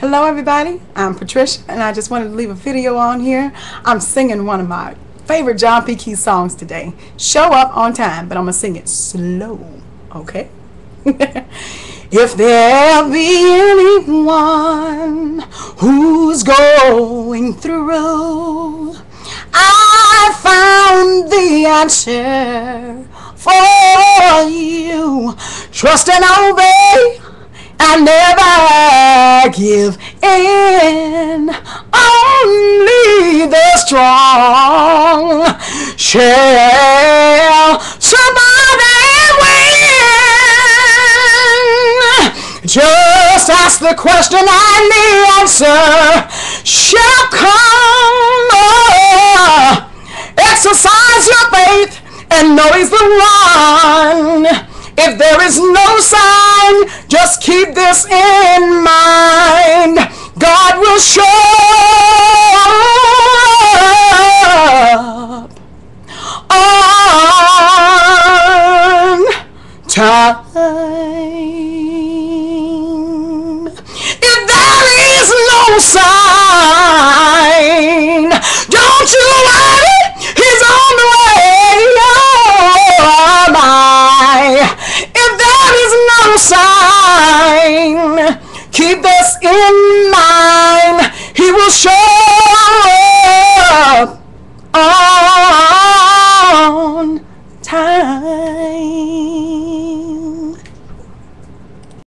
Hello everybody, I'm Patricia and I just wanted to leave a video on here. I'm singing one of my favorite John P. Kee songs today. Show up on time, but I'm going to sing it slow, okay? if there be anyone who's going through, I found the answer for you. Trust and obey give in. Only the strong shall survive and win. Just ask the question and the answer shall come. Oh, exercise your faith and know He's the one if there is no time. If there is no sign, don't you worry, he's on the way. Oh my, if there is no sign, keep this in mind. He will show.